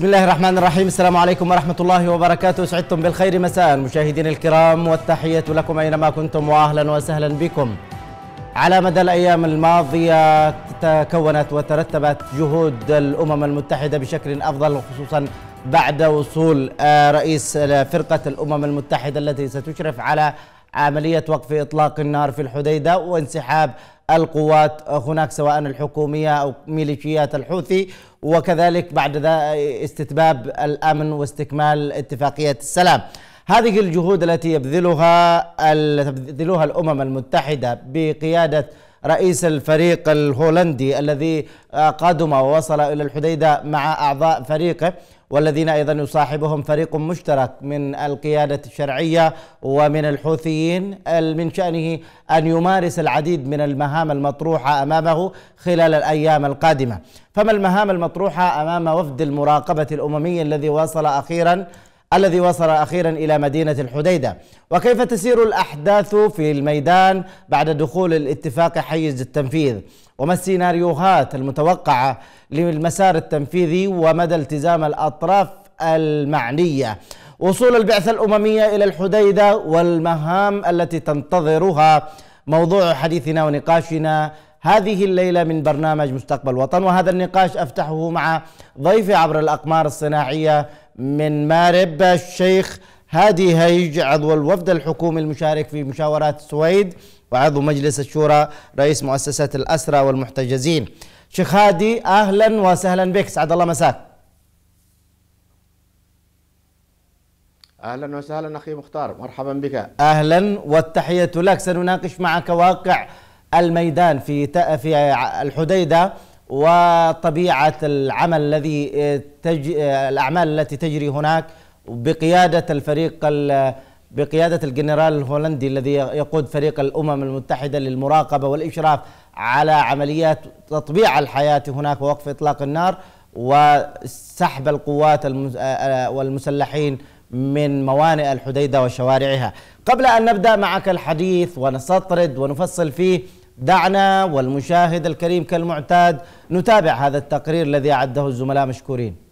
بسم الله الرحمن الرحيم السلام عليكم ورحمة الله وبركاته سعدتم بالخير مساء مشاهدين الكرام والتحية لكم أينما كنتم وأهلا وسهلا بكم على مدى الأيام الماضية تكونت وترتبت جهود الأمم المتحدة بشكل أفضل خصوصا بعد وصول رئيس فرقة الأمم المتحدة التي ستشرف على عملية وقف إطلاق النار في الحديدة وانسحاب القوات هناك سواء الحكومية أو ميليشيات الحوثي وكذلك بعد ذا استتباب الأمن واستكمال اتفاقية السلام. هذه الجهود التي يبذلها تبذلها الأمم المتحدة بقيادة رئيس الفريق الهولندي الذي قادم ووصل إلى الحديدة مع أعضاء فريقه. والذين أيضا يصاحبهم فريق مشترك من القيادة الشرعية ومن الحوثيين من شأنه أن يمارس العديد من المهام المطروحة أمامه خلال الأيام القادمة. فما المهام المطروحة أمام وفد المراقبة الأممي الذي وصل أخيرا الذي وصل أخيرا إلى مدينة الحديدة؟ وكيف تسير الأحداث في الميدان بعد دخول الاتفاق حيز التنفيذ؟ وما السيناريوهات المتوقعة للمسار التنفيذي ومدى التزام الأطراف المعنية؟ وصول البعثة الأممية إلى الحديدة والمهام التي تنتظرها موضوع حديثنا ونقاشنا هذه الليلة من برنامج مستقبل وطن. وهذا النقاش أفتحه مع ضيفي عبر الأقمار الصناعية من مارب الشيخ هادي هيج عضو الوفد الحكومي المشارك في مشاورات السويد وعضو مجلس الشورى رئيس مؤسسة الأسرى والمحتجزين. شيخ هادي أهلا وسهلا بك. سعد الله مساك. أهلا وسهلا أخي مختار. مرحبا بك. أهلا والتحية لك. سنناقش معك واقع الميدان في في الحديدة وطبيعة العمل الذي تج... الأعمال التي تجري هناك بقيادة الفريق بقيادة الجنرال الهولندي الذي يقود فريق الأمم المتحدة للمراقبة والإشراف على عمليات تطبيع الحياة هناك ووقف إطلاق النار وسحب القوات والمسلحين من موانئ الحديدة وشوارعها. قبل أن نبدأ معك الحديث ونستطرد ونفصل فيه دعنا والمشاهد الكريم كالمعتاد نتابع هذا التقرير الذي أعده الزملاء مشكورين.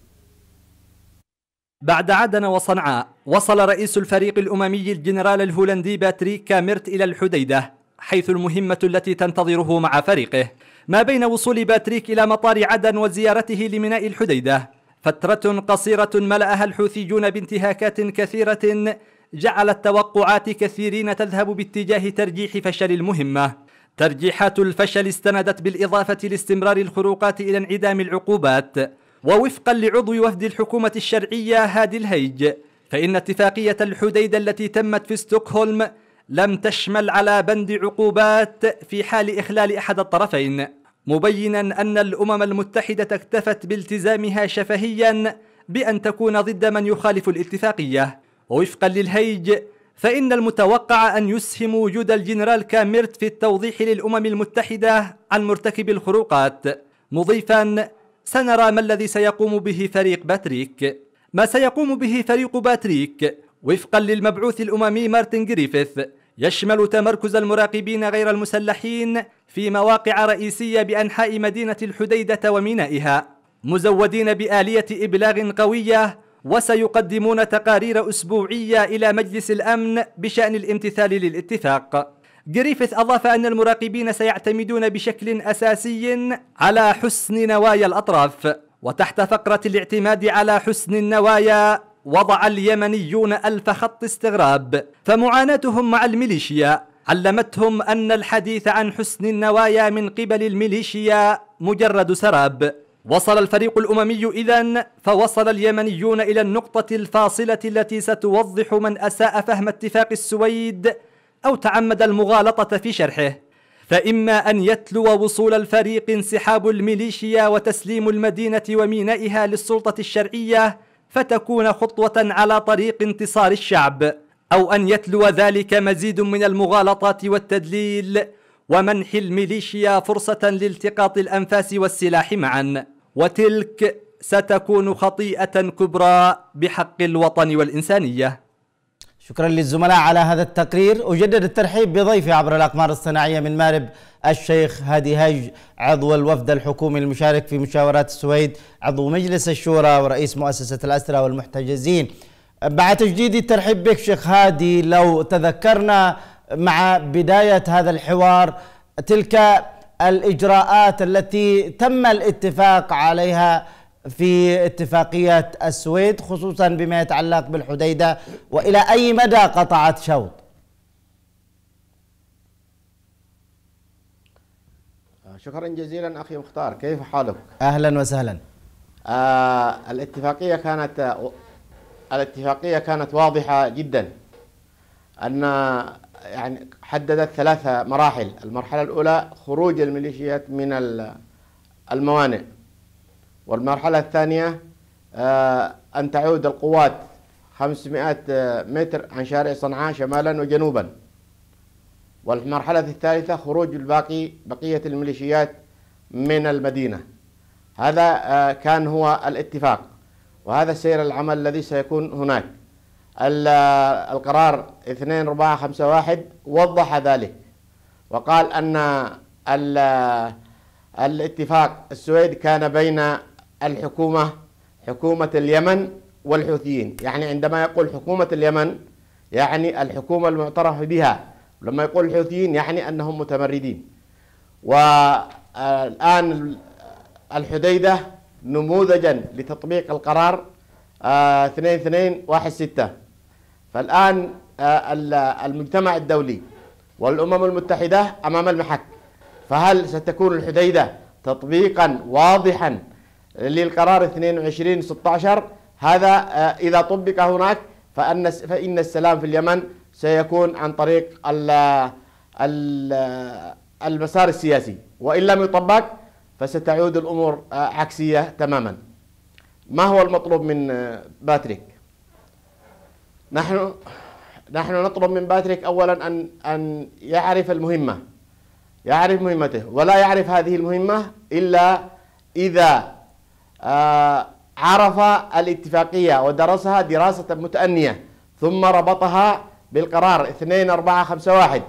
بعد عدن وصنعاء وصل رئيس الفريق الأممي الجنرال الهولندي باتريك كاميرت إلى الحديدة حيث المهمة التي تنتظره مع فريقه. ما بين وصول باتريك إلى مطار عدن وزيارته لميناء الحديدة فترة قصيرة ملأها الحوثيون بانتهاكات كثيرة جعلت توقعات كثيرين تذهب باتجاه ترجيح فشل المهمة. ترجيحات الفشل استندت بالإضافة لاستمرار الخروقات إلى انعدام العقوبات. ووفقا لعضو وفد الحكومة الشرعية هادي الهيج فإن اتفاقية الحديدة التي تمت في ستوكهولم لم تشمل على بند عقوبات في حال إخلال أحد الطرفين. مبينا أن الأمم المتحدة اكتفت بالتزامها شفهيا بأن تكون ضد من يخالف الاتفاقية. ووفقا للهيج فإن المتوقع أن يسهم وجود الجنرال كاميرت في التوضيح للأمم المتحدة عن مرتكب الخروقات. مضيفا سنرى ما الذي سيقوم به فريق باتريك. ما سيقوم به فريق باتريك. وفقا للمبعوث الأممي مارتن جريفيث يشمل تمركز المراقبين غير المسلحين في مواقع رئيسية بأنحاء مدينة الحديدة ومينائها. مزودين بآلية إبلاغ قوية وسيقدمون تقارير أسبوعية إلى مجلس الأمن بشأن الامتثال للاتفاق. جريفيث أضاف أن المراقبين سيعتمدون بشكل أساسي على حسن نوايا الأطراف وتحت فقرة الاعتماد على حسن النوايا وضع اليمنيون ألف خط استغراب. فمعاناتهم مع الميليشيا علمتهم أن الحديث عن حسن النوايا من قبل الميليشيا مجرد سراب. وصل الفريق الأممي إذن فوصل اليمنيون إلى النقطة الفاصلة التي ستوضح من أساء فهم اتفاق السويد أو تعمد المغالطة في شرحه. فإما أن يتلو وصول الفريق انسحاب الميليشيا وتسليم المدينة ومينائها للسلطة الشرعية فتكون خطوة على طريق انتصار الشعب. أو أن يتلو ذلك مزيد من المغالطات والتدليل ومنح الميليشيا فرصة لالتقاط الأنفاس والسلاح معا. وتلك ستكون خطيئة كبرى بحق الوطن والإنسانية. شكرا للزملاء على هذا التقرير. أجدد الترحيب بضيفي عبر الأقمار الصناعية من مارب الشيخ هادي هج عضو الوفد الحكومي المشارك في مشاورات السويد عضو مجلس الشورى ورئيس مؤسسة الأسرى والمحتجزين. بعد تجديد الترحيب بك شيخ هادي لو تذكرنا مع بداية هذا الحوار تلك الإجراءات التي تم الاتفاق عليها في اتفاقية السويد خصوصا بما يتعلق بالحديدة وإلى أي مدى قطعت شوط؟ شكرا جزيلا أخي مختار. كيف حالك؟ أهلا وسهلا. آه الاتفاقية كانت الاتفاقية كانت واضحة جدا أن يعني حددت ثلاث مراحل. المرحلة الأولى خروج الميليشيات من الموانئ. والمرحلة الثانية آه، أن تعود القوات 500 متر عن شارع صنعاء شمالا وجنوبا. والمرحلة الثالثة خروج الباقي بقية الميليشيات من المدينة. هذا آه، كان هو الاتفاق وهذا سير العمل الذي سيكون هناك. القرار 2451 وضح ذلك وقال أن الاتفاق السويد كان بين الحكومة حكومة اليمن والحوثيين. يعني عندما يقول حكومة اليمن يعني الحكومة المعترف بها. لما يقول الحوثيين يعني أنهم متمردين. والآن الحديدة نموذجا لتطبيق القرار 2216 آه، فالآن آه، المجتمع الدولي والأمم المتحدة أمام المحك. فهل ستكون الحديدة تطبيقا واضحا للقرار 22 16 هذا آه، إذا طبق هناك فأن فإن السلام في اليمن سيكون عن طريق ال ال المسار السياسي. وإن لم يطبق فستعود الأمور آه، عكسية تماما. ما هو المطلوب من آه، باتريك؟ نحن نحن نطلب من باتريك أولا أن أن يعرف المهمة. يعرف مهمته ولا يعرف هذه المهمة إلا إذا عرف الاتفاقية ودرسها دراسة متأنية ثم ربطها بالقرار 2451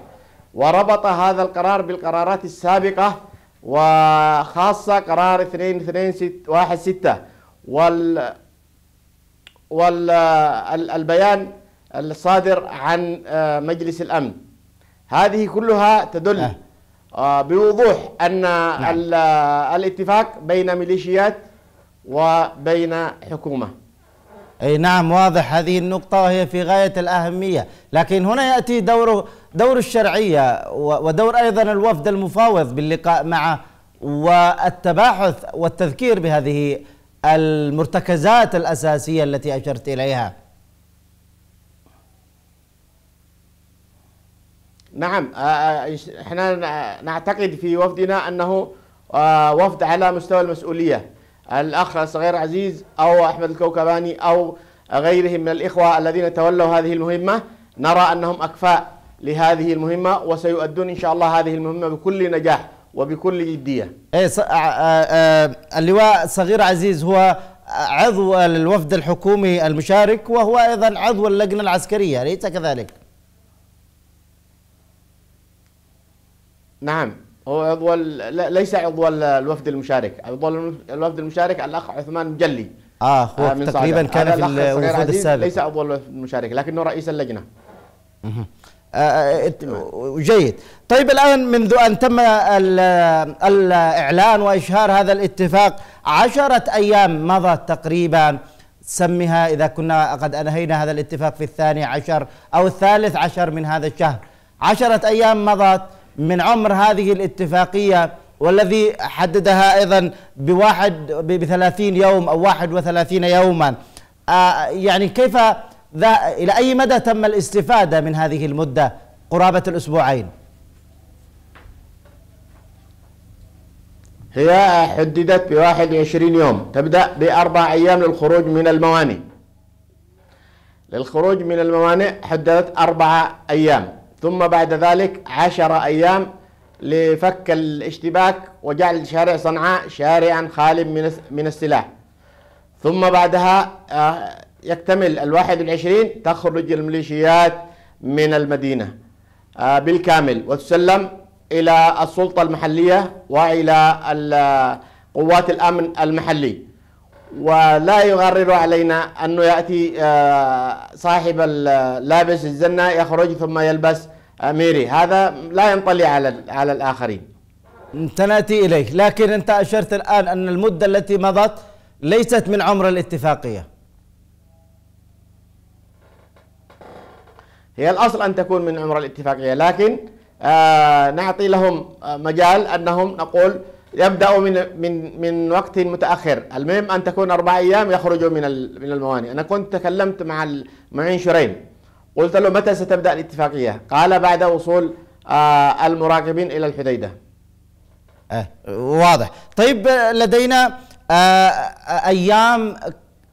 وربط هذا القرار بالقرارات السابقة وخاصة قرار 2216 وال والبيان الصادر عن آه، مجلس الأمن هذه كلها تدل آه. بوضوح أن نعم. الاتفاق بين ميليشيات وبين حكومة. أي نعم واضح هذه النقطة وهي في غاية الأهمية. لكن هنا يأتي دور دور الشرعية ودور أيضا الوفد المفاوض باللقاء معه والتباحث والتذكير بهذه المرتكزات الأساسية التي أشرت إليها. نعم آه، آه، إحنا نعتقد في وفدنا أنه آه، وفد على مستوى المسؤولية. الأخ صغير عزيز أو أحمد الكوكباني أو غيرهم من الإخوة الذين تولوا هذه المهمة نرى أنهم أكفاء لهذه المهمة وسيؤدون إن شاء الله هذه المهمة بكل نجاح وبكل جدية إيه ص... آه آه اللواء صغير عزيز هو عضو الوفد الحكومي المشارك وهو أيضا عضو اللجنة العسكرية أليس كذلك؟ نعم هو عضو ليس عضو الوفد المشارك. عضو الوفد المشارك الأخ عثمان مجلي آه هو آه تقريبا كان في الوفود السابق. ليس عضو الوفد المشارك لكنه رئيس اللجنة. آه, آه، جيد. طيب الآن منذ أن تم الإعلان وإشهار هذا الاتفاق عشرة أيام مضت تقريبا. سمها إذا كنا قد أنهينا هذا الاتفاق في الثاني عشر أو الثالث عشر من هذا الشهر. عشرة أيام مضت. من عمر هذه الاتفاقية والذي حددها أيضا بواحد بثلاثين يوم أو واحد وثلاثين يوما. آه يعني كيف إلى أي مدى تم الاستفادة من هذه المدة قرابة الأسبوعين؟ هي حددت بواحد وعشرين يوم. تبدأ بأربع أيام للخروج من الموانئ. للخروج من الموانئ حددت أربع أيام. ثم بعد ذلك عشر أيام لفك الاشتباك وجعل شارع صنعاء شارعا خال من من السلاح. ثم بعدها آه، يكتمل الواحد والعشرين تخرج الميليشيات من المدينة آه، بالكامل. وتسلم إلى السلطة المحلية وإلى قوات الأمن المحلي. ولا يغرر علينا أنه يأتي آه، صاحب لابس الزنة يخرج ثم يلبس ميري. هذا لا ينطلي على على الآخرين. سنأتي إليه لكن أنت أشرت الآن أن المدة التي مضت ليست من عمر الاتفاقية. هي الأصل أن تكون من عمر الاتفاقية. لكن آه نعطي لهم آه، مجال أنهم نقول يبدأوا من من من وقت متأخر. المهم أن تكون أربع أيام يخرجوا من من الموانئ. أنا كنت تكلمت مع المعين شرين قلت له متى ستبدأ الاتفاقية؟ قال بعد وصول آه المراقبين إلى الحديدة. آه واضح. طيب لدينا آه, آه، أيام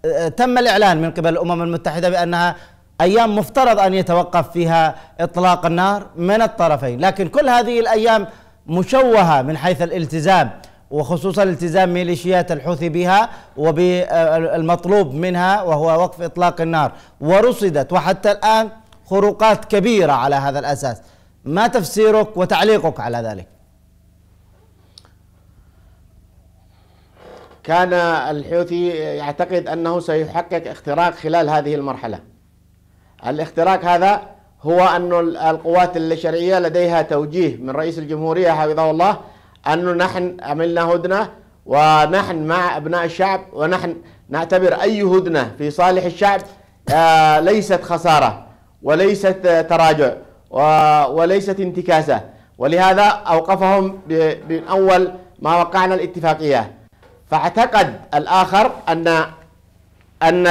آه، تم الإعلان من قبل الأمم المتحدة بأنها أيام مفترض أن يتوقف فيها إطلاق النار من الطرفين. لكن كل هذه الأيام مشوهة من حيث الالتزام وخصوصا التزام ميليشيات الحوثي بها وبالمطلوب منها وهو وقف إطلاق النار. ورصدت وحتى الآن خروقات كبيرة على هذا الأساس. ما تفسيرك وتعليقك على ذلك؟ كان الحوثي يعتقد أنه سيحقق اختراق خلال هذه المرحلة. الاختراق هذا هو أن القوات الشرعية لديها توجيه من رئيس الجمهورية حفظه الله أنه نحن عملنا هدنة ونحن مع أبناء الشعب ونحن نعتبر أي هدنة في صالح الشعب آه، ليست خسارة وليست تراجع وليست انتكاسة. ولهذا أوقفهم من أول ما وقعنا الاتفاقية. فأعتقد الآخر أن أن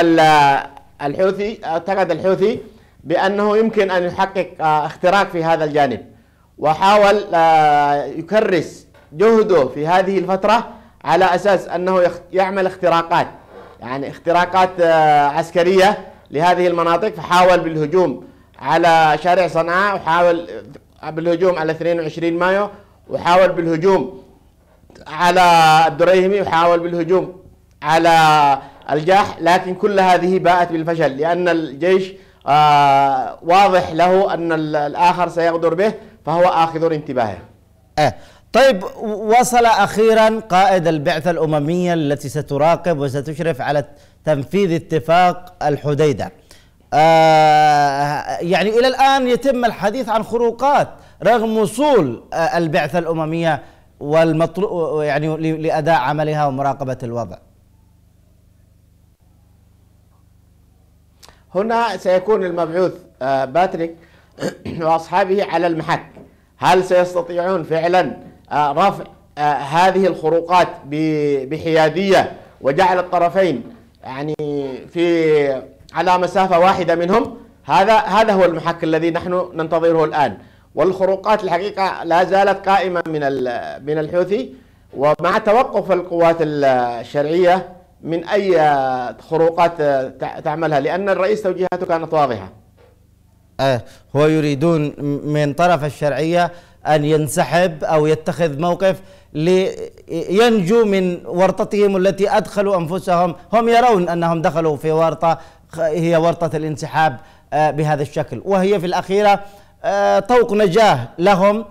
الحوثي أعتقد الحوثي بأنه يمكن أن يحقق آه، اختراق في هذا الجانب. وحاول آه، يكرس جهده في هذه الفترة على أساس أنه يعمل اختراقات. يعني اختراقات آه، عسكرية لهذه المناطق. فحاول بالهجوم على شارع صنعاء وحاول بالهجوم على 22 مايو وحاول بالهجوم على الدريهمي وحاول بالهجوم على الجاح. لكن كل هذه باءت بالفشل لأن الجيش آه واضح له أن الآخر سيغدر به فهو آخذ انتباهه. آه. طيب وصل أخيرا قائد البعثة الأممية التي ستراقب وستشرف على تنفيذ اتفاق الحديدة. آه يعني إلى الآن يتم الحديث عن خروقات رغم وصول آه البعثة الأممية والمطلوب يعني لأداء عملها ومراقبة الوضع. هنا سيكون المبعوث آه، باتريك وأصحابه على المحك. هل سيستطيعون فعلا آه، رفع آه، هذه الخروقات بحيادية وجعل الطرفين يعني في على مسافة واحدة منهم؟ هذا هذا هو المحك الذي نحن ننتظره الآن. والخروقات الحقيقة لا زالت قائمة من من الحوثي. ومع توقف القوات الشرعية من أي خروقات تعملها؟ لأن الرئيس توجيهاته كانت واضحة. آه هو يريدون من طرف الشرعية أن ينسحب أو يتخذ موقف لينجو من ورطتهم التي أدخلوا أنفسهم. هم يرون أنهم دخلوا في ورطة هي ورطة الانسحاب آه بهذا الشكل. وهي في الأخيرة آه طوق نجاة لهم.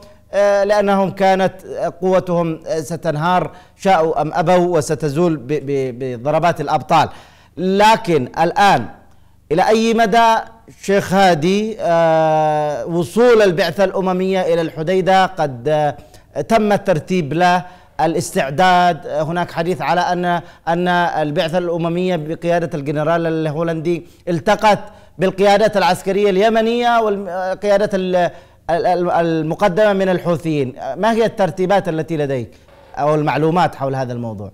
لأنهم كانت قوتهم ستنهار شاءوا أم أبوا وستزول بضربات الأبطال. لكن الآن إلى أي مدى شيخ هادي آه، وصول البعثة الأممية إلى الحديدة قد آه، تم الترتيب له؟ الاستعداد هناك حديث على أن أن البعثة الأممية بقيادة الجنرال الهولندي التقت بالقيادات العسكرية اليمنية والقيادات المقدمة من الحوثيين. ما هي الترتيبات التي لديك؟ أو المعلومات حول هذا الموضوع.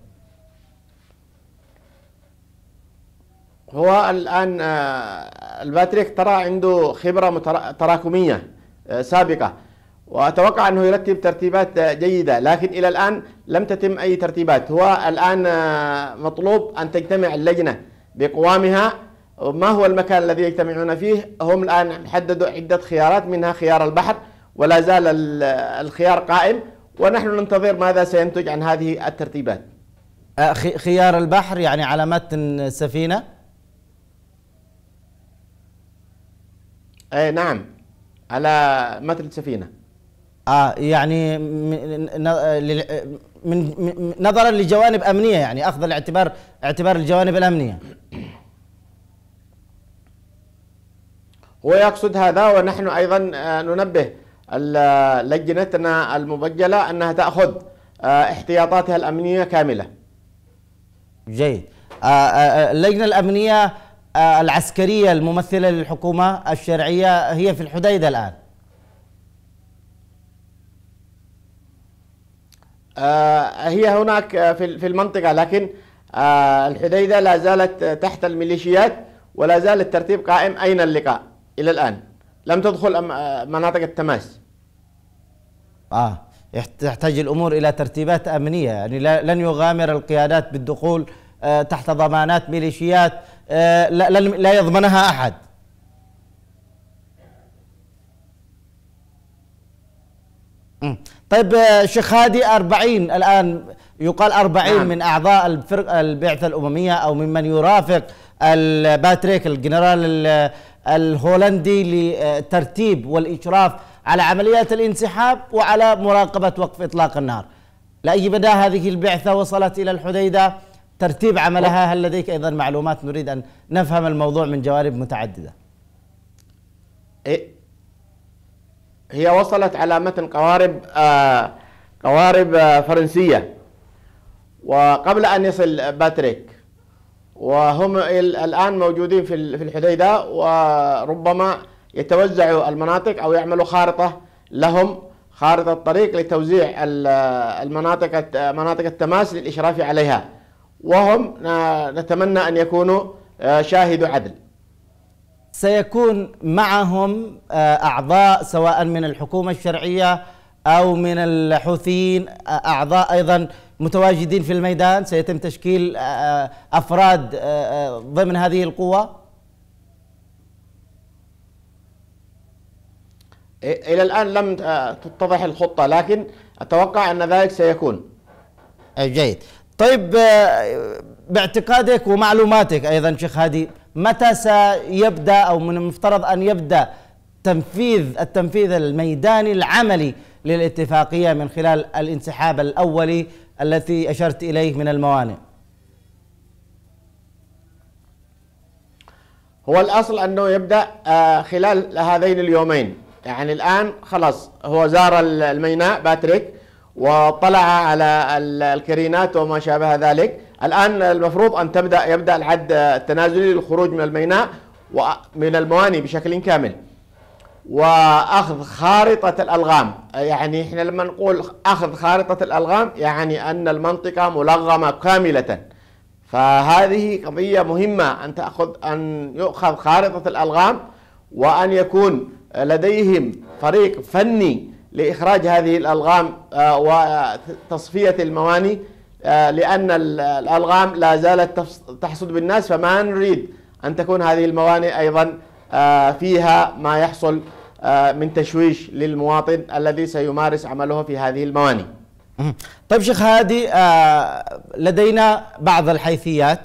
هو الآن آه، الباتريك ترى عنده خبرة تراكمية آه، سابقة. وأتوقع أنه يرتب ترتيبات آه، جيدة. لكن إلى الآن لم تتم أي ترتيبات. هو الآن مطلوب أن تجتمع اللجنة بقوامها ما هو المكان الذي يجتمعون فيه؟ هم الآن حددوا عدة خيارات منها خيار البحر ولا زال الخيار قائم. ونحن ننتظر ماذا سينتج عن هذه الترتيبات. خيار البحر يعني على متن السفينة أي نعم على متن سفينة. آه يعني من نظرا لجوانب أمنية يعني أخذ الاعتبار اعتبار الجوانب الأمنية. هو يقصد هذا ونحن أيضا آه، ننبه لجنتنا المبجلة أنها تأخذ آه، احتياطاتها الأمنية كاملة. جيد. آه، اللجنة الأمنية العسكرية الممثلة للحكومة الشرعية هي في الحديدة الآن. هي هناك في المنطقة لكن الحديدة لا زالت تحت الميليشيات ولا زال الترتيب قائم أين اللقاء. إلى الآن. لم تدخل مناطق التماس. آه تحتاج الأمور إلى ترتيبات أمنية. يعني لن يغامر القيادات بالدخول آه تحت ضمانات ميليشيات آه لا, يضمنها أحد. طيب آه، شيخ هادي أربعين الآن يقال أربعين نعم. من أعضاء الفرق البعثة الأممية أو ممن يرافق الباتريك الجنرال الهولندي لترتيب والإشراف على عمليات الانسحاب وعلى مراقبة وقف إطلاق النار. لأي مدى هذه البعثة وصلت إلى الحديدة؟ ترتيب عملها هل لديك أيضا معلومات؟ نريد أن نفهم الموضوع من جوانب متعددة. إيه. هي وصلت على متن قوارب آه قوارب آه فرنسية. وقبل أن يصل باتريك وهم الآن موجودين في الحديدة وربما يتوزعوا المناطق أو يعملوا خارطة لهم خارطة طريق لتوزيع المناطق مناطق التماس للإشراف عليها. وهم نتمنى أن يكونوا آه، شاهدوا عدل. سيكون معهم آه، أعضاء سواء من الحكومة الشرعية أو من الحوثيين آه، أعضاء أيضا متواجدين في الميدان سيتم تشكيل آه، آه، أفراد آه، ضمن هذه القوة؟ إلى الآن لم تتضح الخطة لكن أتوقع أن ذلك سيكون. جيد. طيب باعتقادك ومعلوماتك أيضا شيخ هادي متى سيبدأ أو من المفترض أن يبدأ تنفيذ التنفيذ الميداني العملي للاتفاقية من خلال الانسحاب الأولي التي أشرت إليه من الموانئ. هو الأصل أنه يبدأ آه، خلال هذين اليومين. يعني الآن خلاص هو زار الميناء باتريك وطلع على الكرينات وما شابه ذلك. الآن المفروض أن تبدأ يبدأ العد التنازلي للخروج من الميناء ومن المواني بشكل كامل. وأخذ خارطة الألغام. يعني إحنا لما نقول أخذ خارطة الألغام يعني أن المنطقة ملغمة كاملة. فهذه قضية مهمة أن تأخذ أن يؤخذ خارطة الألغام وأن يكون لديهم فريق فني لإخراج هذه الألغام آه، وتصفية المواني آه، لأن الألغام لا زالت تحصد بالناس فما نريد أن تكون هذه الموانئ أيضا فيها ما يحصل آه، من تشويش للمواطن الذي سيمارس عمله في هذه الموانئ طيب شيخ هادي آه، لدينا بعض الحيثيات.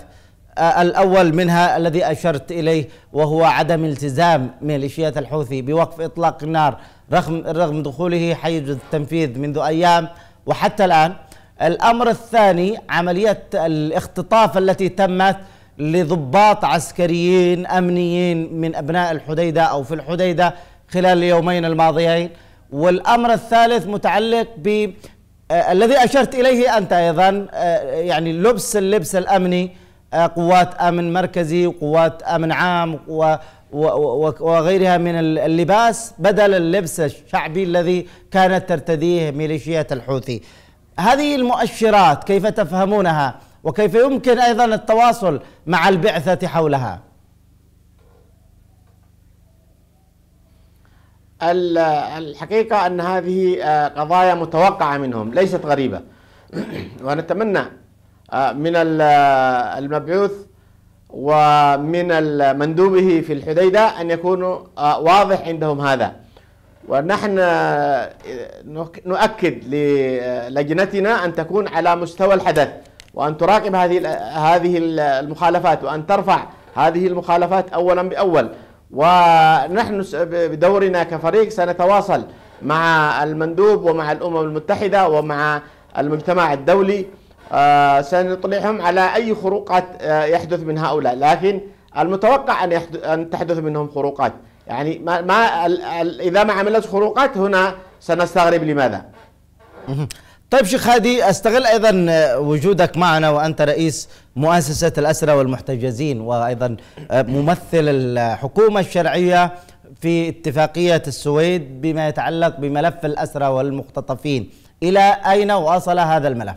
الأول منها الذي أشرت إليه وهو عدم التزام ميليشيات الحوثي بوقف إطلاق النار رغم رغم دخوله حيز التنفيذ منذ أيام. وحتى الآن الأمر الثاني عملية الاختطاف التي تمت لضباط عسكريين أمنيين من أبناء الحديدة أو في الحديدة خلال اليومين الماضيين. والأمر الثالث متعلق ب آه الذي أشرت إليه أنت أيضا آه يعني لبس اللبس الأمني آه قوات أمن مركزي وقوات أمن عام وغيرها من اللباس بدل اللبس الشعبي الذي كانت ترتديه ميليشيات الحوثي. هذه المؤشرات كيف تفهمونها؟ وكيف يمكن أيضا التواصل مع البعثة حولها. الحقيقة أن هذه آه، قضايا متوقعة منهم ليست غريبة. ونتمنى آه، من المبعوث ومن مندوبه في الحديدة أن يكونوا آه، واضح عندهم هذا. ونحن نؤكد للجنتنا أن تكون على مستوى الحدث. وأن تراقب هذه هذه المخالفات وأن ترفع هذه المخالفات أولا بأول. ونحن بدورنا كفريق سنتواصل مع المندوب ومع الأمم المتحدة ومع المجتمع الدولي. آه، سنطلعهم على أي خروقات آه، يحدث من هؤلاء. لكن المتوقع أن أن تحدث منهم خروقات. يعني ما, ما إذا ما عملت خروقات هنا سنستغرب لماذا؟ طيب شيخ هادي أستغل أيضا وجودك معنا وأنت رئيس مؤسسة الاسرى والمحتجزين وأيضا ممثل الحكومة الشرعية في اتفاقية السويد بما يتعلق بملف الاسرى والمختطفين إلى أين وصل هذا الملف؟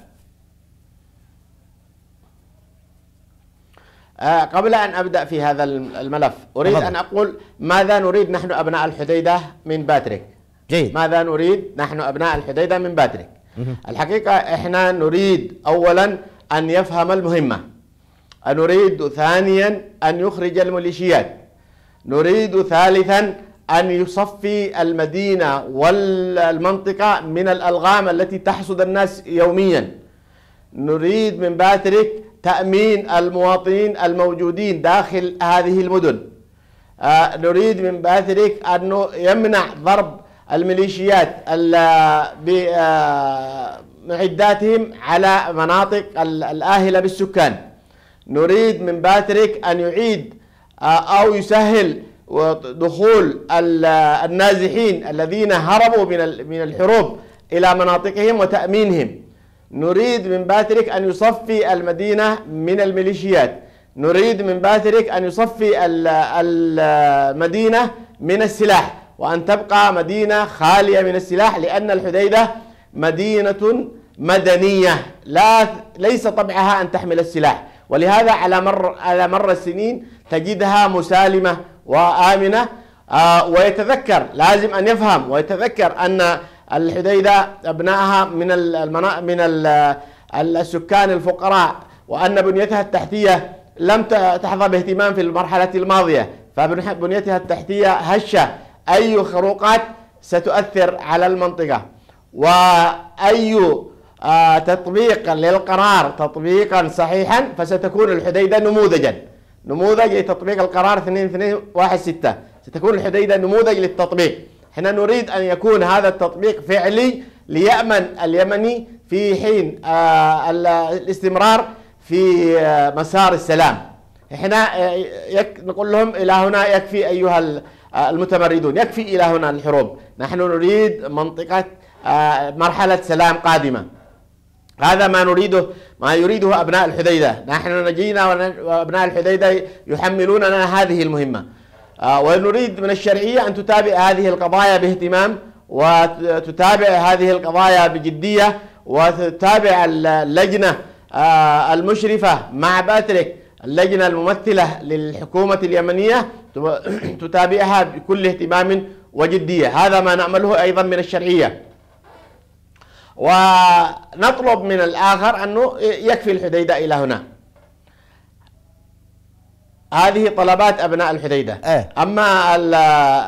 آه قبل أن أبدأ في هذا الملف أريد أن أقول ماذا نريد نحن أبناء الحديدة من باتريك؟ جيد. ماذا نريد نحن أبناء الحديدة من باتريك؟ الحقيقة إحنا نريد أولا أن يفهم المهمة. نريد ثانيا أن يخرج الميليشيات. نريد ثالثا أن يصفي المدينة والمنطقة من الألغام التي تحصد الناس يوميا. نريد من باتريك تأمين المواطنين الموجودين داخل هذه المدن. آه نريد من باتريك أنه يمنع ضرب الميليشيات بمعداتهم على مناطق الآهلة بالسكان. نريد من باتريك أن يعيد أو يسهل دخول النازحين الذين هربوا من الحروب إلى مناطقهم وتأمينهم. نريد من باتريك أن يصفي المدينة من الميليشيات. نريد من باتريك أن يصفي المدينة من السلاح. وأن تبقى مدينة خالية من السلاح لأن الحديدة مدينة مدنية. لا ليس طبعها أن تحمل السلاح. ولهذا على مر على مر السنين تجدها مسالمة وآمنة. آه ويتذكر لازم أن يفهم ويتذكر أن الحديدة أبنائها من المنا من السكان الفقراء وأن بنيتها التحتية لم تحظى باهتمام في المرحلة الماضية. فبنيتها التحتية هشة. أي خروقات ستؤثر على المنطقة؟ وأي آه تطبيق للقرار تطبيقا صحيحا فستكون الحديدة نموذجا. نموذج لتطبيق القرار 2216 ستكون الحديدة نموذج للتطبيق. إحنا نريد أن يكون هذا التطبيق فعلي ليأمن اليمني في حين آه الاستمرار في آه مسار السلام. إحنا نقول لهم إلى هنا يكفي أيها المتمردون. يكفي إلى هنا الحروب. نحن نريد منطقة آه، مرحلة سلام قادمة. هذا ما نريده ما يريده أبناء الحديدة. نحن نجينا وأبناء الحديدة يحملوننا هذه المهمة. آه، ونريد من الشرعية أن تتابع هذه القضايا باهتمام وتتابع هذه القضايا بجدية وتتابع اللجنة آه، المشرفة مع باتريك. اللجنة الممثلة للحكومة اليمنية تتابعها بكل اهتمام وجدية هذا ما نعمله أيضا من الشرعية ونطلب من الآخر أنه يكفي الحديدة إلى هنا هذه طلبات أبناء الحديدة إيه؟ أما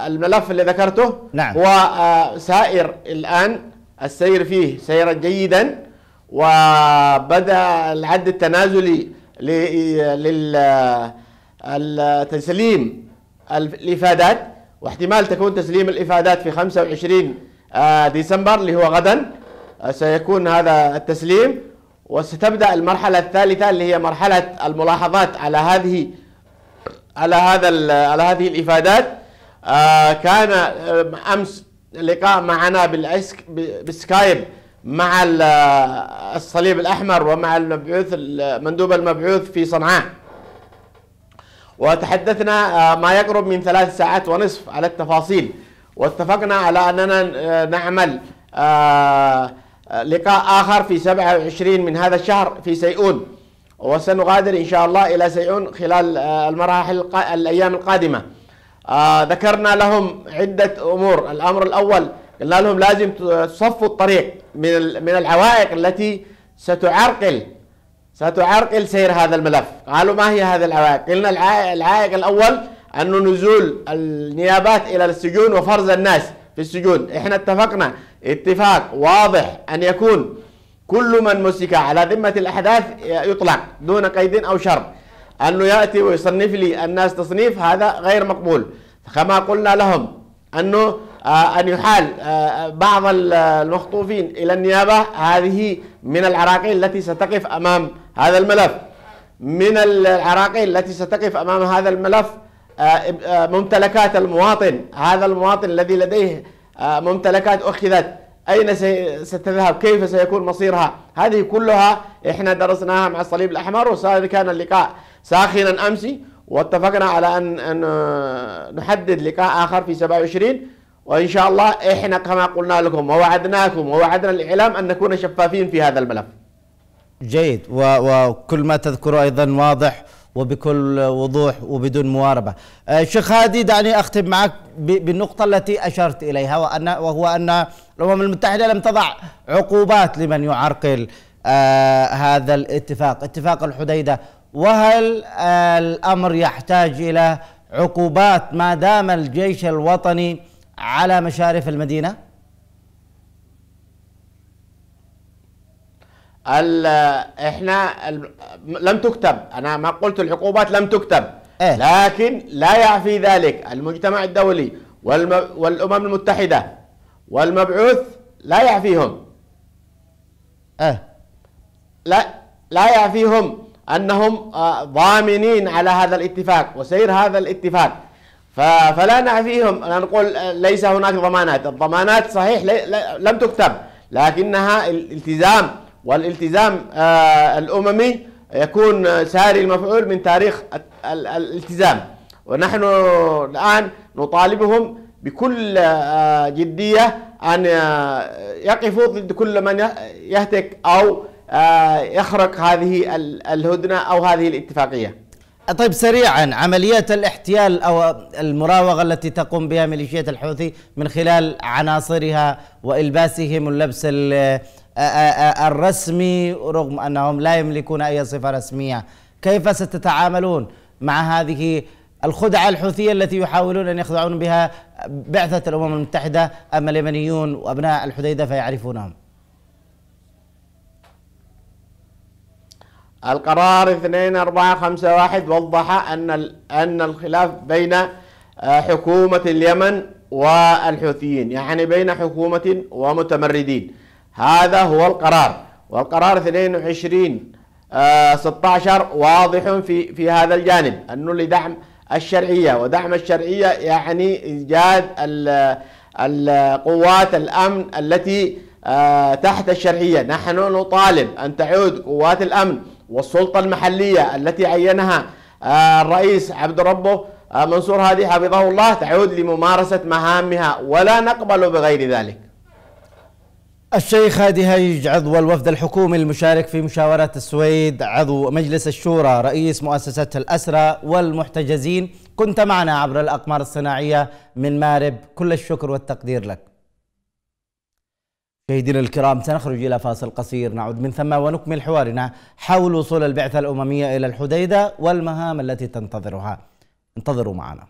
الملف اللي ذكرته نعم. هو آه، سائر الآن السير فيه سيرا جيدا وبدأ العد التنازلي للتسليم الإفادات واحتمال تكون تسليم الإفادات في 25 آه، ديسمبر اللي هو غدا. آه، سيكون هذا التسليم. وستبدأ المرحلة الثالثة اللي هي مرحلة الملاحظات على هذه على هذا على هذه الإفادات. آه، كان أمس لقاء معنا بالسكايب. مع الصليب الأحمر ومع المبعوث المندوب المبعوث في صنعاء. وتحدثنا آه، ما يقرب من ثلاث ساعات ونصف على التفاصيل. واتفقنا على أننا آه، نعمل آه، لقاء آخر في 27 من هذا الشهر في سيئون. وسنغادر إن شاء الله إلى سيئون خلال المراحل الأيام القادمة. ذكرنا لهم عدة أمور. الأمر الأول قلنا لهم لازم تصفوا الطريق من من العوائق التي ستعرقل ستعرقل سير هذا الملف. قالوا ما هي هذه العوائق؟ قلنا العائق الأول أنه نزول النيابات إلى السجون وفرز الناس في السجون. إحنا اتفقنا اتفاق واضح أن يكون كل من مسك على ذمة الأحداث يطلق دون قيد أو شرط. أنه يأتي ويصنف لي الناس تصنيف هذا غير مقبول. كما قلنا لهم أنه أن يحال آه، بعض المخطوفين إلى النيابة هذه من العراقيل التي ستقف أمام هذا الملف. من العراقيل التي ستقف أمام هذا الملف آه، ممتلكات المواطن. هذا المواطن الذي لديه ممتلكات أخذت. أين ستذهب؟ كيف سيكون مصيرها؟ هذه كلها إحنا درسناها مع الصليب الأحمر وهذا كان اللقاء ساخنا أمسي واتفقنا على أن نحدد لقاء آخر في 27 وإن شاء الله إحنا كما قلنا لكم ووعدناكم ووعدنا الإعلام أن نكون شفافين في هذا الملف. جيد. وكل ما تذكره أيضا واضح وبكل وضوح وبدون مواربة. آه، شيخ هادي دعني أختم معك بالنقطة التي أشرت إليها وأن وهو أن الأمم المتحدة لم تضع عقوبات لمن يعرقل آه هذا الاتفاق. اتفاق الحديدة. وهل آه الأمر يحتاج إلى عقوبات ما دام الجيش الوطني على مشارف المدينة؟ إحنا لم تكتب أنا ما قلت العقوبات لم تكتب إيه؟ لكن لا يعفي ذلك المجتمع الدولي والأمم المتحدة والمبعوث لا يعفيهم إيه؟ لا لا يعفيهم أنهم آه، ضامنين على هذا الاتفاق وسير هذا الاتفاق فلا نعفيهم نقول آه، ليس هناك ضمانات. الضمانات صحيح لم تكتب لكنها الالتزام والالتزام آه، الأممي يكون ساري المفعول من تاريخ الالتزام. ونحن الآن نطالبهم بكل آه، جدية أن يقفوا ضد كل من يهتك أو يخرق هذه الهدنة أو هذه الاتفاقية. طيب سريعا عمليات الاحتيال أو المراوغة التي تقوم بها ميليشيات الحوثي من خلال عناصرها وإلباسهم اللبس الرسمي رغم أنهم لا يملكون أي صفة رسمية. كيف ستتعاملون مع هذه الخدعة الحوثية التي يحاولون أن يخدعون بها بعثة الأمم المتحدة اما اليمنيون وأبناء الحديدة فيعرفونهم؟ القرار 2451 وضح أن أن الخلاف بين آه، حكومة اليمن والحوثيين يعني بين حكومة ومتمردين. هذا هو القرار. والقرار 22 16 آه، واضح في في هذا الجانب أنه لدعم الشرعية. ودعم الشرعية يعني إيجاد القوات الأمن التي آه، تحت الشرعية. نحن نطالب أن تعود قوات الأمن والسلطة المحلية التي عينها آه، الرئيس عبد ربه آه، منصور هادي حفظه الله تعود لممارسة مهامها ولا نقبل بغير ذلك. الشيخ هادي هيج عضو الوفد الحكومي المشارك في مشاورة السويد عضو مجلس الشورى رئيس مؤسسة الأسرى والمحتجزين. كنت معنا عبر الأقمار الصناعية من مارب. كل الشكر والتقدير لك. مشاهدينا الكرام سنخرج إلى فاصل قصير. نعود من ثم ونكمل حوارنا حول وصول البعثة الأممية إلى الحديدة والمهام التي تنتظرها. انتظروا معنا.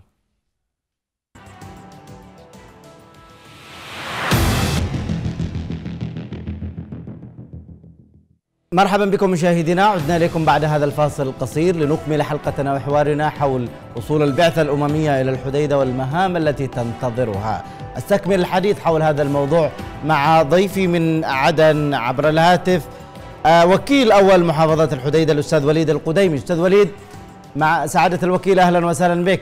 مرحبا بكم مشاهدينا. عدنا إليكم بعد هذا الفاصل القصير لنكمل حلقتنا وحوارنا حول وصول البعثة الأممية إلى الحديدة والمهام التي تنتظرها. أستكمل الحديث حول هذا الموضوع مع ضيفي من عدن عبر الهاتف آه وكيل أول محافظة الحديدة الأستاذ وليد القديمي. أستاذ وليد مع سعادة الوكيل أهلا وسهلا بك.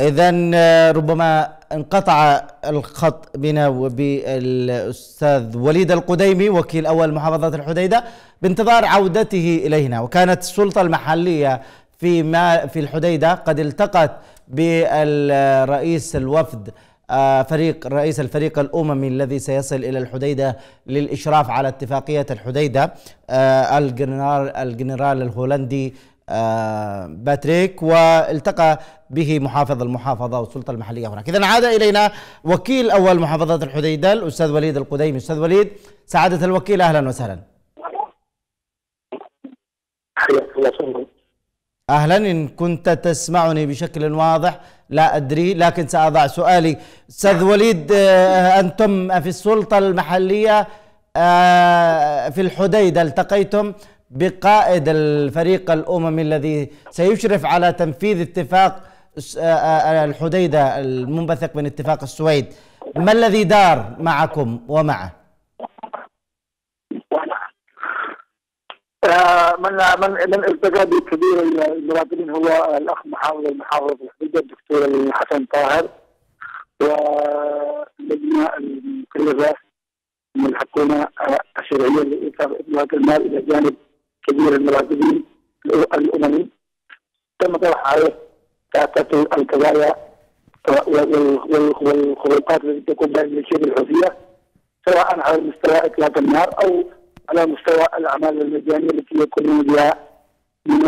إذا آه، ربما انقطع الخط بنا وبالاستاذ وليد القديمي وكيل أول محافظه الحديدة بانتظار عودته إلينا. وكانت السلطة المحلية في ما في الحديدة قد التقت بالرئيس الوفد آه، فريق رئيس الفريق الأممي الذي سيصل إلى الحديدة للإشراف على اتفاقية الحديدة آه، الجنرال الجنرال الهولندي آه، باتريك والتقى به محافظ المحافظة والسلطة المحلية هناك. إذا عاد إلينا وكيل أول محافظة الحديدة الأستاذ وليد القديمي أستاذ وليد سعادة الوكيل أهلا وسهلا. أهلا إن كنت تسمعني بشكل واضح لا أدري لكن سأضع سؤالي أستاذ وليد آه، أنتم في السلطة المحلية آه، في الحديدة التقيتم بقائد الفريق الأممي الذي سيشرف على تنفيذ اتفاق الحديدة المنبثق من اتفاق السويد ما الذي دار معكم ومعه؟ من من من التقى بكبير المراقبين هو الأخ محافظ الحديده الدكتور حسن طاهر واللجنه المكلفة من الحكومة الشرعية لايقاف إطلاق المال إلى جانب كبير المراقبين الاممي تم طرح عليه كافة القضايا والخروقات التي تكون بين الميليشيات الحوثية سواء على مستوى إطلاق النار أو على مستوى الأعمال المجانيه التي يكونون بها من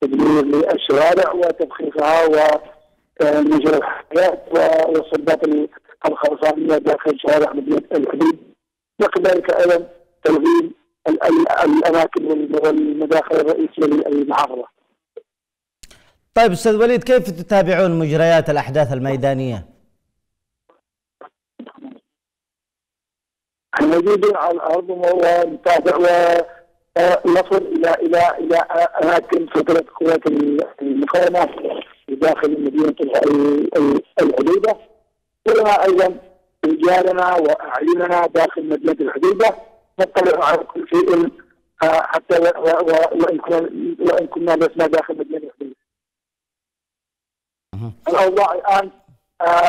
تدمير للشوارع وتبخيرها ونجر الحياة والصدات الخرسانيه داخل شوارع مدينة الحدود وكذلك أيضا تلغيم الأماكن والمداخل الرئيسية للمحافظه. طيب أستاذ وليد كيف تتابعون مجريات الأحداث الميدانية؟ موجودين على الأرض ونتابع ونصل إلى إلى إلى أماكن فترة قوات المقاومة داخل مدينة الحديده ولنا أيضا رجالنا وأعيننا داخل مدينة الحديده نطلع على كل شيء حتى وإن كنا وإن كنا لسنا داخل مدينة الحديده. الأوضاع الآن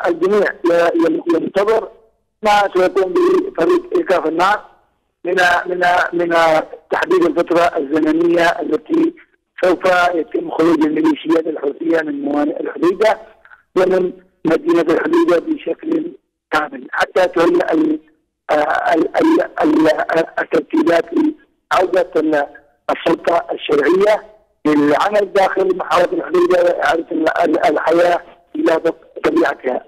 الجميع ينتظر ما سيقوم به فريق ايقاف النار من من من تحديد الفترة الزمنية التي سوف يتم خروج الميليشيات الحوثية من موانئ الحديدة ومن مدينة الحديدة بشكل كامل حتى تهيئ الترتيبات لعودة السلطة الشرعية للعمل داخل محافظه الحديدة وإعادة الحياة إلى طبيعتها.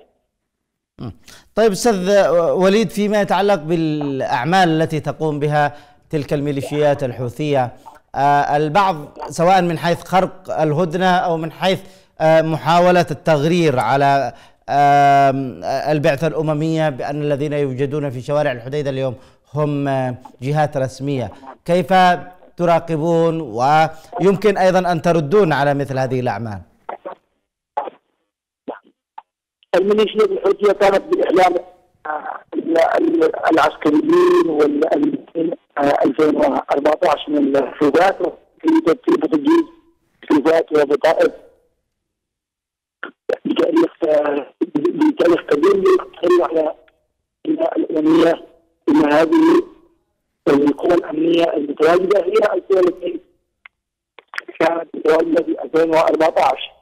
طيب أستاذ وليد فيما يتعلق بالأعمال التي تقوم بها تلك الميليشيات الحوثية البعض سواء من حيث خرق الهدنة أو من حيث محاولة التغرير على البعثة الأممية بأن الذين يوجدون في شوارع الحديدة اليوم هم جهات رسمية، كيف تراقبون ويمكن أيضا أن تردون على مثل هذه الأعمال؟ الميليشيات الحوثية كانت باعلام العسكريين وال 2014 من الحروبات في ترتيب تجهيز حروبات وبطائق بتاريخ بتاريخ قديم يتخيل على الأمنية إن هذه القوى الأمنية المتواجدة هي القوى التي كانت متواجده في 2014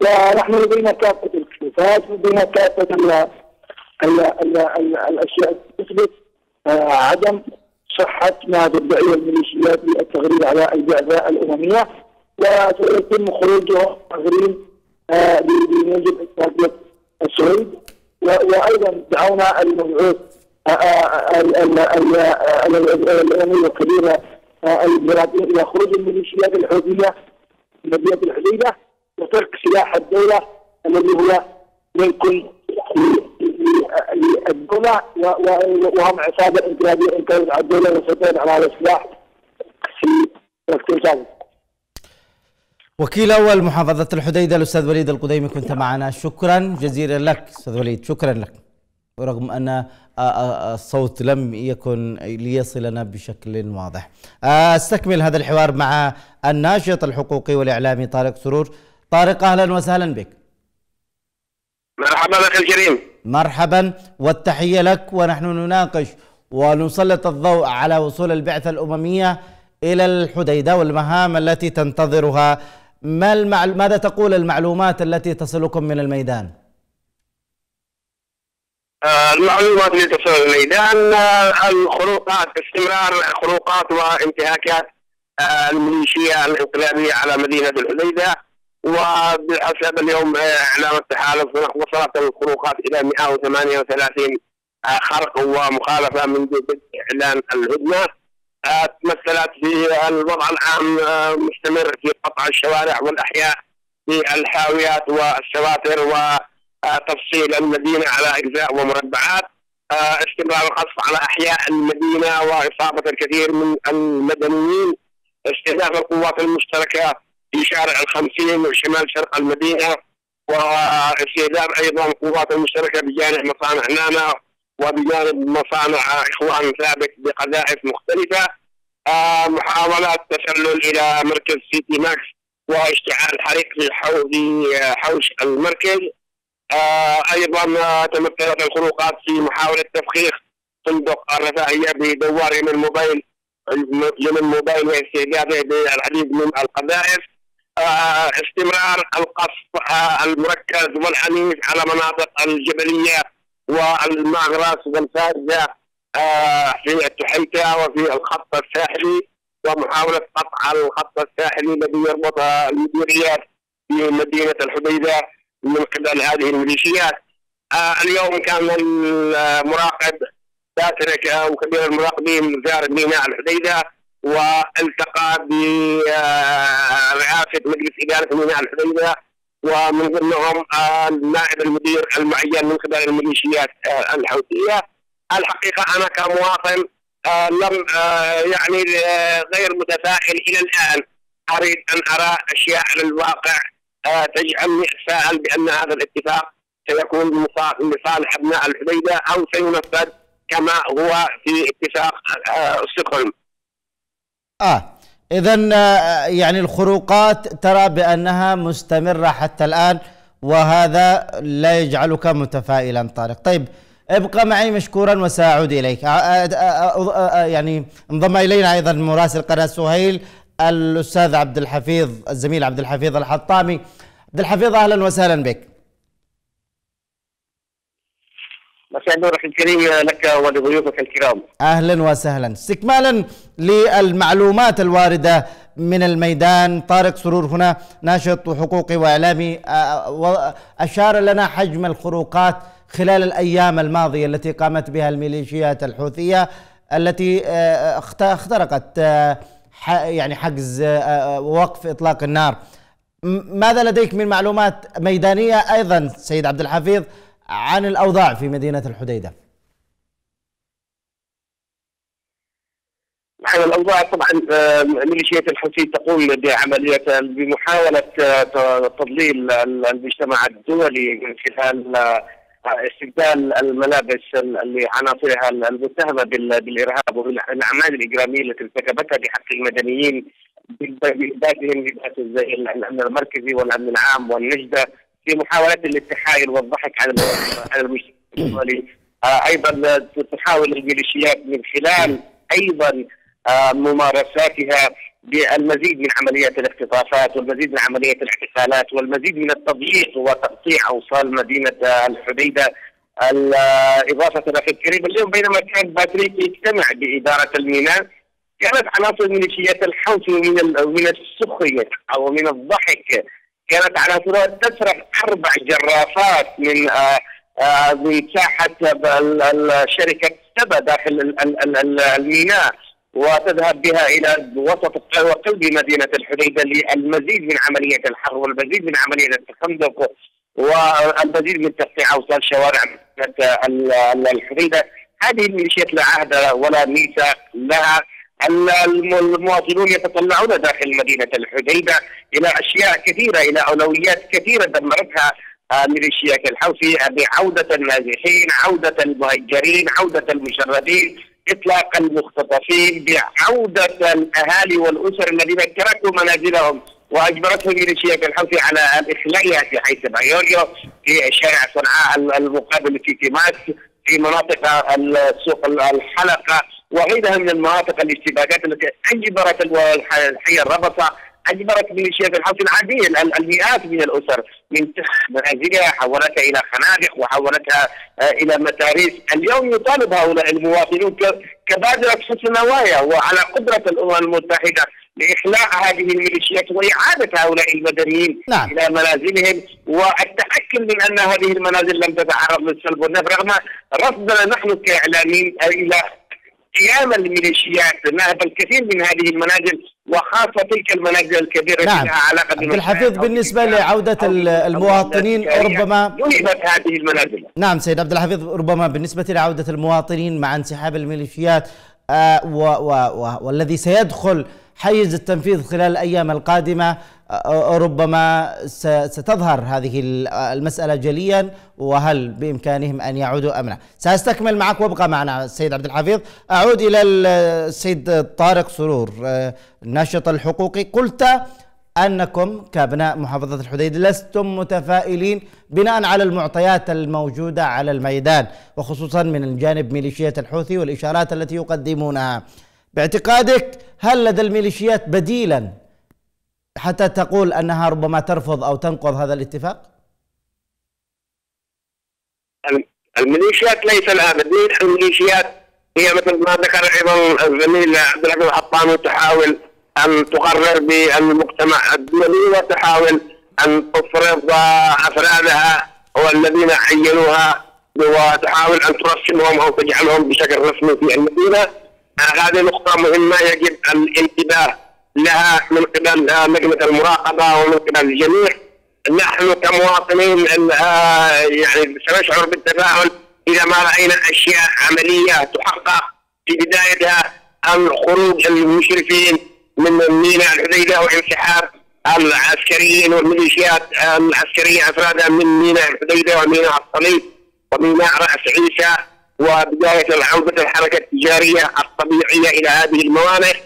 ونحن لدينا كافه الكشوفات لدينا كافه ال ال ال ال الاشياء تثبت عدم صحه ما تدعيه الميليشيات للتغرير على البعثه الامميه وسيتم خروجهم تغريم بموجب اتفاقيه السويد وأيضا دعونا المبعوث الامميه الكبيره البلادين إلى خروج الميليشيات الحوثيه من مدينه الحديده وترك سلاح الدولة الذي هو ملك للدوله وهم عصابة إنقلابية انقلبت على الدولة وسيطرت على السلاح في وقت وكيل أول محافظة الحديدة الأستاذ وليد القديمي كنت معنا شكرا جزيلا لك أستاذ وليد شكرا لك رغم أن الصوت لم يكن ليصلنا بشكل واضح. أستكمل هذا الحوار مع الناشط الحقوقي والإعلامي طارق سرور. طارق أهلا وسهلا بك. مرحبا أخي الكريم. مرحبا والتحية لك ونحن نناقش ونسلط الضوء على وصول البعثة الأممية إلى الحديدة والمهام التي تنتظرها. ما المعل... ماذا تقول المعلومات التي تصلكم من الميدان؟ المعلومات اللي تصل الميدان الخروقات استمرار خروقات وانتهاكات الميليشيا الانقلابية على مدينة الحديدة وبحسب اليوم إعلام التحالف وصلت الخروقات إلى 138 خرق ومخالفة منذ بدء إعلان الهدنة. تمثلت في الوضع العام مستمر في قطع الشوارع والأحياء في الحاويات والشواطر و تفصيل المدينة على أجزاء ومربعات. استمرار القصف على أحياء المدينة وإصابة الكثير من المدنيين. استهداف القوات المشتركة في شارع الخمسين وشمال شرق المدينة واستهداف أيضا القوات المشتركة بجانب مصانع نانا وبجانب مصانع إخوان ثابت بقذائف مختلفة. آه، محاولات تسلل إلى مركز سيتي ماكس واشتعال حريق في حوش المركز. آه، أيضا تمثلت الخروقات في محاولة تفخيخ فندق الرفاهيه بدوار من الموبايل من الموبايل واستهدافه بالعديد من القذائف. استمرار القصف آه، المركز والعنيف على مناطق الجبلية والمغرس والفارجة في التحيتة وفي الخط الساحلي ومحاولة قطع الخط الساحلي الذي يربط المديريات في مدينة الحديدة من قبل هذه الميليشيات. آه اليوم كان المراقب باترك وكبير المراقبين زار ميناء الحديدة. والتقى برئاسة مجلس إدارة ميناء الحديده ومن ضمنهم النائب المدير المعين من قبل الميليشيات آه، الحوثية الحقيقة أنا كمواطن آه، لم يعني غير متفائل إلى الآن أريد أن أرى أشياء على الواقع تجعلني أتفائل بأن هذا الاتفاق سيكون لصالح أبناء الحديده أو سينفذ كما هو في اتفاق آه، ستوكهولم. آه. اذا آه، يعني الخروقات ترى بأنها مستمرة حتى الآن وهذا لا يجعلك متفائلا طارق. طيب ابقى معي مشكورا وسأعود إليك. آه، يعني انضم إلينا أيضا مراسل قناة سهيل الأستاذ عبد الحفيظ الزميل عبد الحفيظ الحطامي. عبد الحفيظ أهلا وسهلا بك. مساء أخي الكريم لك ولضيوفك الكرام. أهلا وسهلا. استكمالا للمعلومات الواردة من الميدان. طارق سرور هنا ناشط حقوقي وإعلامي. أشار لنا حجم الخروقات خلال الأيام الماضية التي قامت بها الميليشيات الحوثية التي اخترقت يعني حجز وقف إطلاق النار. ماذا لديك من معلومات ميدانية؟ أيضا سيد عبد الحفيظ عن الأوضاع في مدينة الحديدة. نحن الأوضاع طبعا آه، ميليشيات الحوثي تقوم بعملية بمحاولة تضليل المجتمع الدولي من خلال استبدال الملابس لعناصرها المتهمة بالإرهاب وبالاعمال الإجرامية التي ارتكبتها بحق المدنيين بذاتهم لباس الأمن المركزي والأمن العام والنجدة. في محاولات الاتحايل والضحك على على المجتمع آه، أيضا تحاول الميليشيات من خلال أيضا آه، ممارساتها بالمزيد من عمليات الاختطافات والمزيد من عمليات الاعتقالات والمزيد من التضييق وتقطيع أوصال مدينة الحديدة. إضافة أخي الكريم اليوم بينما كان باتريك يجتمع بإدارة الميناء كانت عناصر ميليشيات الحوثي من من السخرية أو من الضحك كانت عناصرها تسرق أربع جرافات من آه، آه، من ساحة شركة سبا داخل الميناء وتذهب بها إلى وسط وقلب مدينة الحديدة للمزيد من عملية الحرب والمزيد من عملية التخندق والمزيد من تقطيع أوصال شوارع الحديدة. هذه الميليشيات لا عهد ولا ميثاق لها. المواطنون يتطلعون داخل مدينة الحديدة إلى أشياء كثيرة إلى أولويات كثيرة دمرتها ميليشيات الحوثي بعودة النازحين، عودة المهجرين، عودة المشردين، إطلاق المختطفين بعودة الأهالي والأسر الذين تركوا منازلهم وأجبرتهم ميليشيات الحوثي على الإخلاء في حي 7 يوليو في شارع صنعاء المقابل في تيماس في مناطق السوق الحلقة. وغيرها من المناطق الاشتباكات التي أجبرت الحي الربصه أجبرت ميليشيات الحوثي العاديه المئات من الأسر من منازلها حولتها إلى خنادق وحولتها آه، إلى متاريس، اليوم يطالب هؤلاء المواطنون كبادرة حسن نوايا وعلى قدرة الأمم المتحدة لإخلاء هذه الميليشيات وإعادة هؤلاء المدنيين نعم. إلى منازلهم والتأكد من أن هذه المنازل لم تتعرض للسلب والنفي رغم رفضنا نحن كإعلاميين إلى قيام الميليشيات نهب الكثير من هذه المنازل وخاصة تلك المنازل الكبيرة نعم. لها علاقة عبد الحفيظ بالنسبة لعودة المواطنين ربما نهبت هذه المنازل نعم سيد عبد الحفيظ ربما بالنسبة لعودة المواطنين مع انسحاب الميليشيات آه، والذي سيدخل حيز التنفيذ خلال الأيام القادمة. ربما ستظهر هذه المسألة جليا وهل بإمكانهم أن يعودوا أم لا. سأستكمل معك وابقى معنا السيد عبد الحفيظ. أعود إلى السيد طارق سرور. الناشط الحقوقي قلت أنكم كأبناء محافظة الحديد لستم متفائلين بناء على المعطيات الموجودة على الميدان وخصوصا من جانب ميليشيات الحوثي والإشارات التي يقدمونها. باعتقادك هل لدى الميليشيات بديلا حتى تقول أنها ربما ترفض أو تنقض هذا الاتفاق؟ الميليشيات ليس لها بديل الميليشيات هي مثل ما ذكر أيضا الزميل عبد الحميد الحطامي تحاول أن تقرر بالمجتمع الدولي وتحاول أن تفرض أفرادها والذين عينوها وتحاول أن ترسمهم أو تجعلهم بشكل رسمي في المدينة هذه نقطة مهمة يجب الانتباه لها من قبل لجنة المراقبة ومن قبل الجميع. نحن كمواطنين يعني سنشعر بالتفاؤل إذا ما رأينا أشياء عملية تحقق في بدايتها عن خروج المشرفين من ميناء الحديده وانسحاب العسكريين والميليشيات العسكرية أفرادها من ميناء الحديده وميناء الصليب وميناء رأس عيسى وبداية العودة الحركة التجارية الطبيعية إلى هذه الموانئ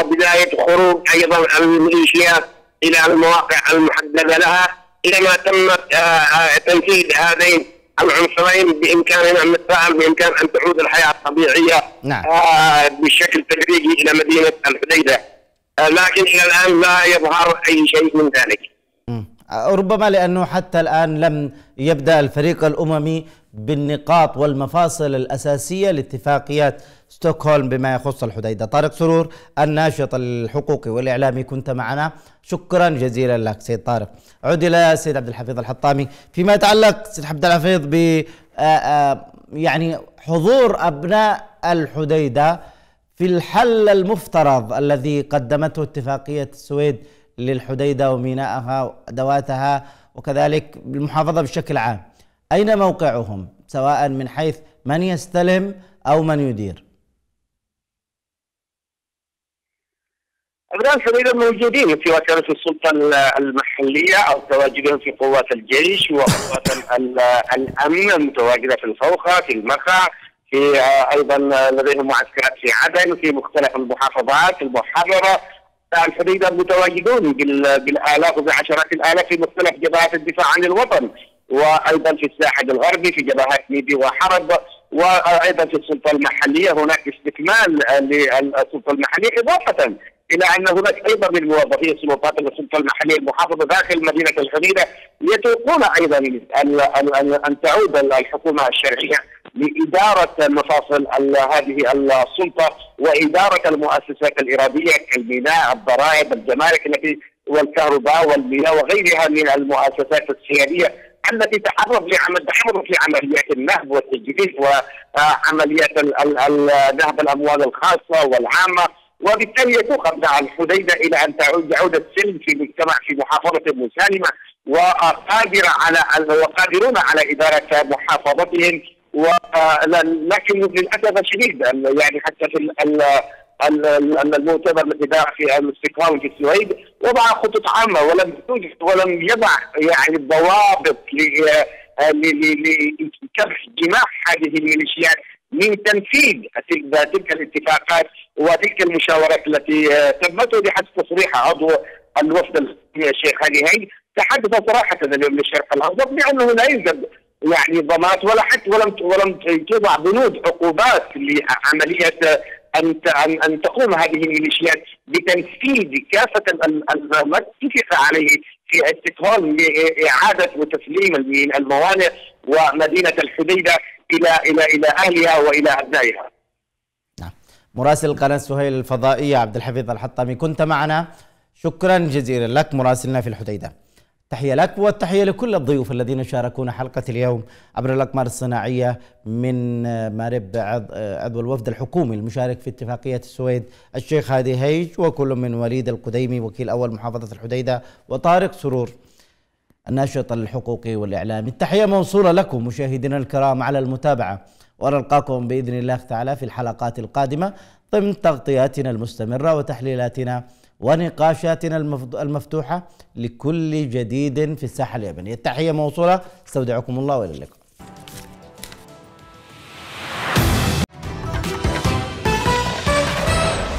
بدايه خروج أيضا الميليشيات إلى المواقع المحددة لها إلى ما تم آه، آه، تنفيذ هذين العنصرين بإمكاننا أن نتفاعل بإمكان أن تعود الحياة الطبيعية نعم. آه، بشكل تدريجي إلى مدينة الحديدة لكن إلى الآن لا يظهر أي شيء من ذلك. ربما لأنه حتى الآن لم يبدأ الفريق الأممي بالنقاط والمفاصل الأساسية لاتفاقيات ستوكهولم بما يخص الحديدة. طارق سرور الناشط الحقوقي والإعلامي كنت معنا، شكرا جزيلا لك سيد طارق. عود إلى سيد عبد الحفيظ الحطامي فيما يتعلق سيد عبد الحفيظ ب يعني حضور أبناء الحديدة في الحل المفترض الذي قدمته اتفاقية السويد للحديدة ومينائها وأدواتها وكذلك المحافظة بشكل عام أين موقعهم؟ سواء من حيث من يستلم أو من يدير. أبناء الحديدة موجودين في وكالة السلطة المحلية أو تواجدهم في قوات الجيش وقوات الأمن المتواجدة في الفوخة في المقع في أيضا لديهم معسكرات في عدن في مختلف المحافظات المحرره الحديده متواجدون بالآلاف وبعشرات الآلاف في مختلف جبهات الدفاع عن الوطن. وأيضا في الساحل الغربي في جبهات ليبي وحرب وأيضا في السلطة المحلية هناك استكمال للسلطة المحلية إضافة إلى أن هناك أيضا من موظفي السلطات السلطة المحلية المحافظة داخل مدينة الحديده يتوقون أيضا ان تعود الحكومة الشرعية لإدارة مفاصل هذه السلطة وإدارة المؤسسات الإرادية كالميناء، الضرائب، الجمارك التي والكهرباء والمياه وغيرها من المؤسسات السيادية التي تحرض لعمل تحرض في عمليات النهب والتجديد وعمليات نهب الأموال الخاصة والعامة وبالتالي ابناء الحديدة إلى أن تعود يعود السلم في المجتمع في محافظة مسالمة وقادرة على وقادرون على إدارة محافظتهم ولكن للأسف الشديد يعني حتى في المؤتمر الذي دار في الاستقرار في السويد وضع خطط عامة ولم توجد ولم يضع يعني ضوابط لكبح جماح هذه الميليشيات من تنفيذ تلك الاتفاقات وتلك المشاورات التي تمت بحسب تصريح عضو الوفد الشيخ هاني هي. تحدث صراحة اليوم للشرق الأوسط بأنه لا يوجد يعني ضمانات ولا حتى ولم ولم توضع بنود عقوبات لعملية أن أن تقوم هذه الميليشيات بتنفيذ كافة ما اتفق عليه في استقبال لإعادة وتسليم الموانئ ومدينة الحديدة إلى إلى إلى أهلها وإلى أبنائها. نعم. مراسل قناه سهيل الفضائية عبد الحفيظ الحطامي كنت معنا شكرا جزيلا لك مراسلنا في الحديدة. تحية لك والتحية لكل الضيوف الذين شاركونا حلقة اليوم عبر الأقمار الصناعية من مارب عضو الوفد الحكومي المشارك في اتفاقية السويد الشيخ هادي هيج وكل من وليد القديمي وكيل أول محافظة الحديدة وطارق سرور الناشط الحقوقي والإعلامي التحية موصولة لكم مشاهدينا الكرام على المتابعة ونلقاكم بإذن الله تعالى في الحلقات القادمة ضمن تغطياتنا المستمرة وتحليلاتنا ونقاشاتنا المفتوحة لكل جديد في الساحة اليمنية. التحية موصولة. استودعكم الله وإلى اللقاء.